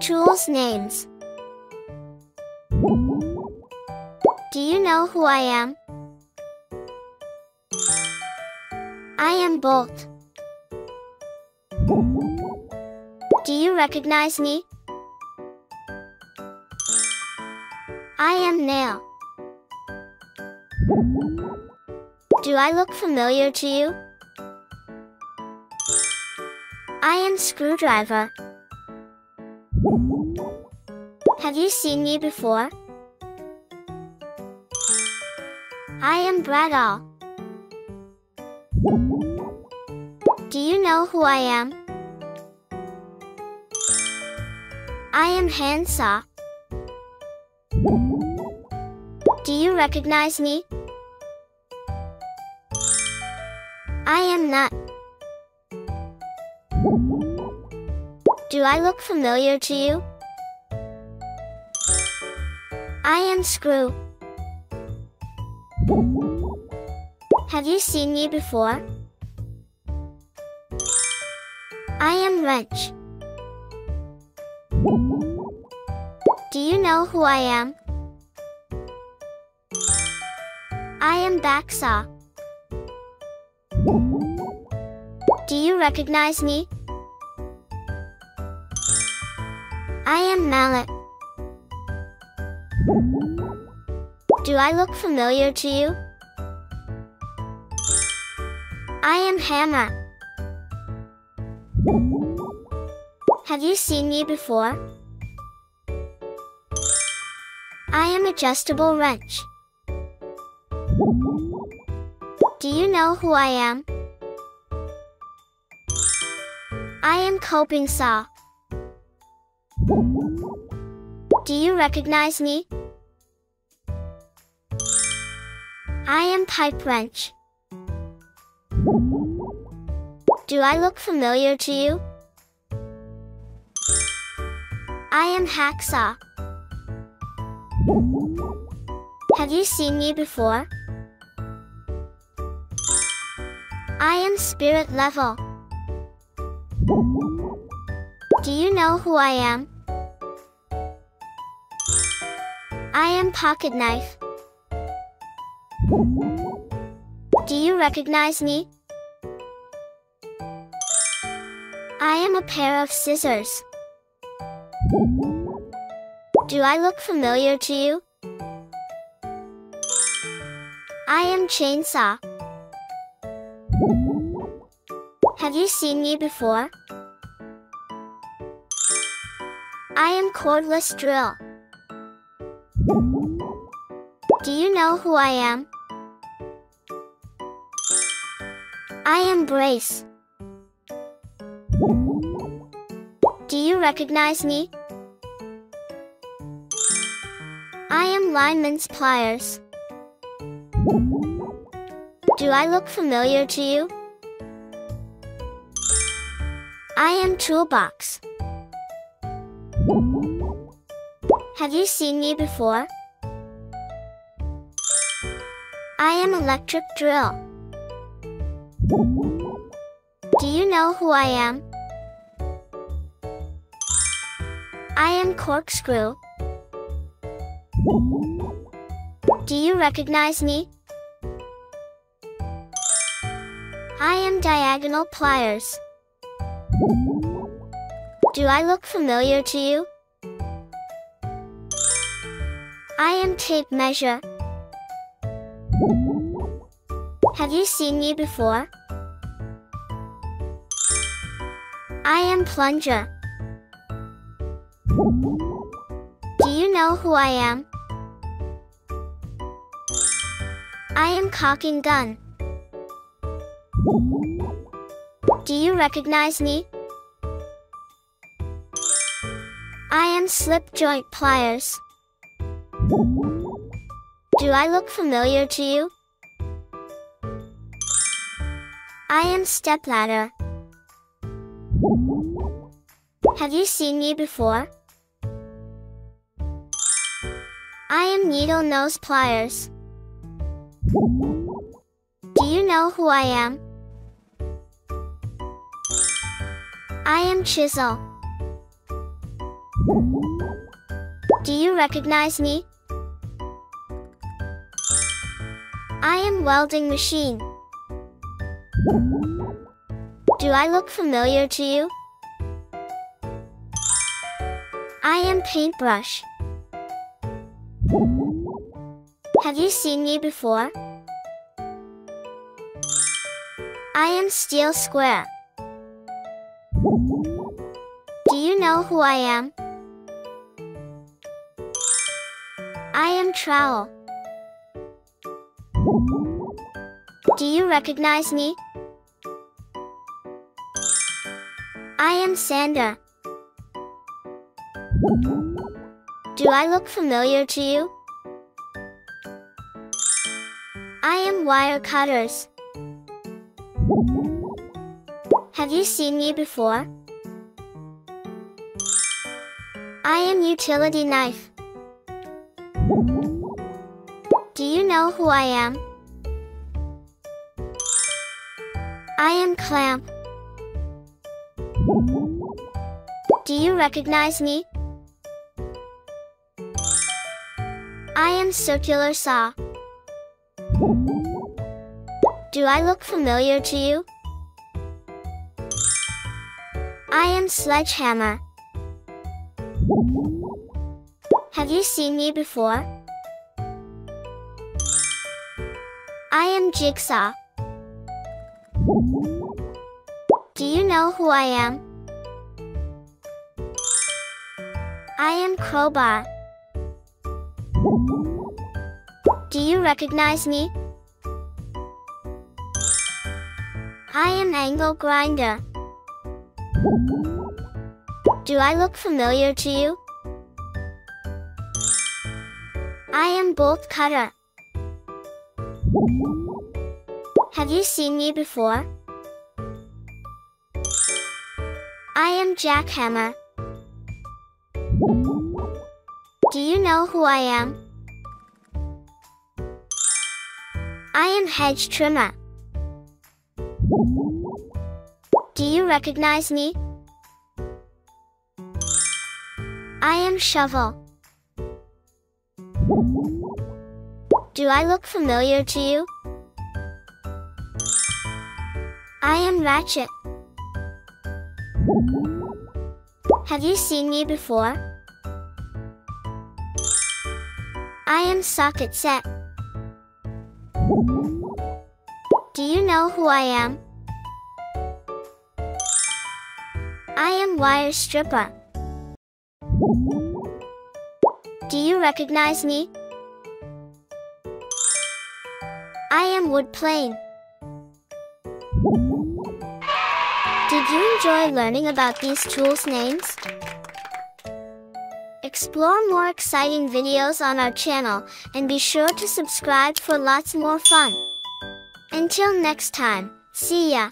Tools names. Do you know who I am? I am Bolt. Do you recognize me? I am Nail. Do I look familiar to you? I am Screwdriver. Have you seen me before? I am Bradawl. Do you know who I am? I am Handsaw. Do you recognize me? I am Nut. Do I look familiar to you? I am Screw. Have you seen me before? I am Wrench. Do you know who I am? I am Backsaw. Do you recognize me? I am Mallet. Do I look familiar to you? I am Hammer. Have you seen me before? I am Adjustable Wrench. Do you know who I am? I am Coping Saw. Do you recognize me? I am Pipe Wrench. Do I look familiar to you? I am Hacksaw. Have you seen me before? I am Spirit Level. Do you know who I am? I am Pocket Knife. Do you recognize me? I am a pair of scissors. Do I look familiar to you? I am Chainsaw. Have you seen me before? I am Cordless Drill. Know who I am? I am Brace. Do you recognize me? I am Lineman's Pliers. Do I look familiar to you? I am Toolbox. Have you seen me before? I am Electric Drill. Do you know who I am? I am Corkscrew. Do you recognize me? I am Diagonal Pliers. Do I look familiar to you? I am Tape Measure. Have you seen me before? I am Plunger. Do you know who I am? I am Caulking Gun. Do you recognize me? I am Slip Joint Pliers. Do I look familiar to you? I am Stepladder. Have you seen me before? I am Needle Nose Pliers. Do you know who I am? I am Chisel. Do you recognize me? I am welding machine. Do I look familiar to you? I am paintbrush. Have you seen me before? I am steel square. Do you know who I am? I am trowel. Do you recognize me? I am sander. Do I look familiar to you? I am wire cutters. Have you seen me before? I am utility knife. Do you know who I am? I am clamp. Do you recognize me? I am circular saw. Do I look familiar to you? I am sledgehammer. Have you seen me before? I am jigsaw. Do you know who I am? I am crowbar. Do you recognize me? I am angle grinder. Do I look familiar to you? I am bolt cutter. Have you seen me before? I am jackhammer. You know who I am? I am hedge trimmer. Do you recognize me? I am shovel. Do I look familiar to you? I am ratchet. Have you seen me before? I am socket set. Do you know who I am? I am wire stripper. Do you recognize me? I am wood plane. Did you enjoy learning about these tools names? Explore more exciting videos on our channel and be sure to subscribe for lots more fun. Until next time, see ya!